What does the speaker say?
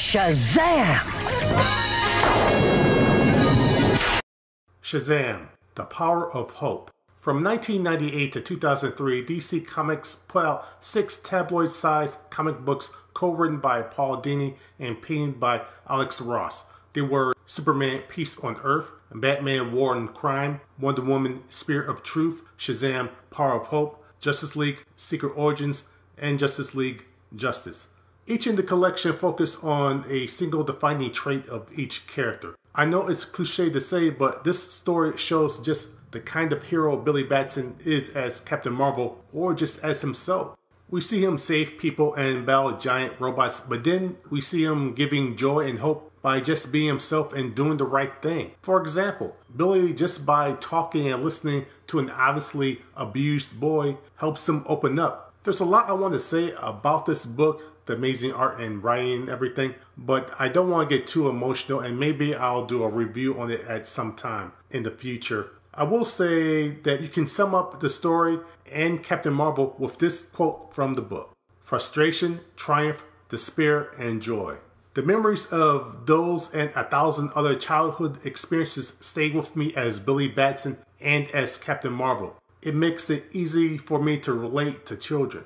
Shazam! Shazam! The Power of Hope. From 1998 to 2003, DC Comics put out six tabloid sized comic books co written by Paul Dini and painted by Alex Ross. They were Superman Peace on Earth, Batman War and Crime, Wonder Woman Spirit of Truth, Shazam Power of Hope, Justice League Secret Origins, and Justice League Justice. Each in the collection focus on a single defining trait of each character. I know it's cliche to say, but this story shows just the kind of hero Billy Batson is as Captain Marvel or just as himself. We see him save people and battle giant robots, but then we see him giving joy and hope by just being himself and doing the right thing. For example, Billy, just by talking and listening to an obviously abused boy, helps him open up. There's a lot I want to say about this book, the amazing art and writing and everything, but I don't want to get too emotional and maybe I'll do a review on it at some time in the future. I will say that you can sum up the story and Captain Marvel with this quote from the book Frustration, triumph, despair, and joy. The memories of those and a thousand other childhood experiences stay with me as Billy Batson and as Captain Marvel. It makes it easy for me to relate to children.